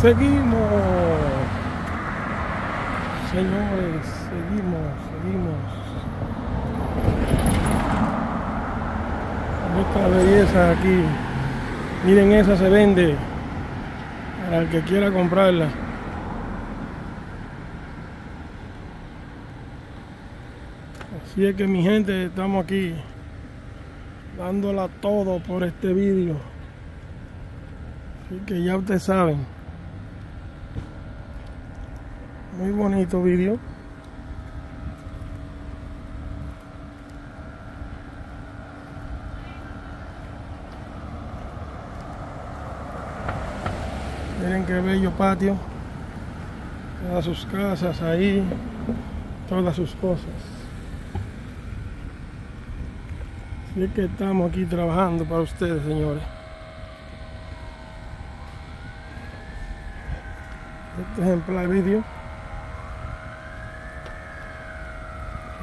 Seguimos. Señores, seguimos, seguimos. Esta belleza aquí. Miren, esa se vende. Para el que quiera comprarla. Así es que mi gente, estamos aquí dándola todo por este vídeo. Así que ya ustedes saben. Muy bonito vídeo. Miren qué bello patio. Todas sus casas ahí. Todas sus cosas. Así que estamos aquí trabajando para ustedes, señores. Este ejemplar vídeo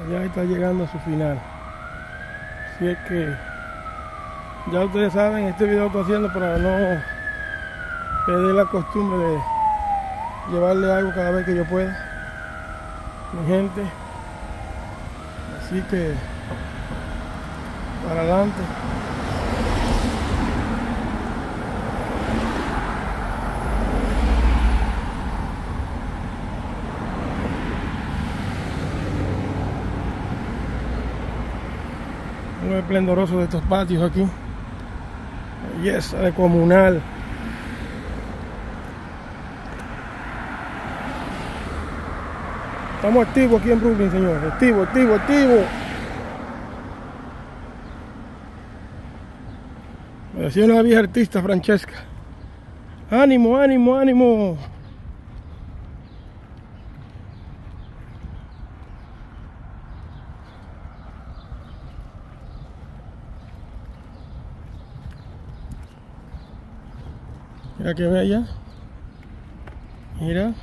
ya está llegando a su final. Así es que ya ustedes saben, este video estoy haciendo para no perder la costumbre de llevarle algo cada vez que yo pueda. Mi gente. Así que para adelante. Lo esplendoroso de estos patios aquí. Belleza de comunal. Estamos activos aquí en Brooklyn, señores. Activo, activo, activo. Me decía una vieja artista, Francesca. Ánimo, ánimo, ánimo. Mira que bella. Mira.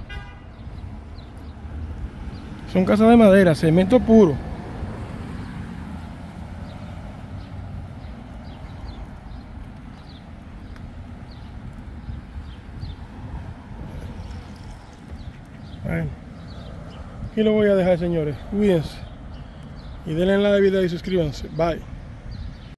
Son casas de madera, cemento puro. Bueno. Aquí lo voy a dejar, señores. Cuídense. Y denle al video y suscríbanse. Bye.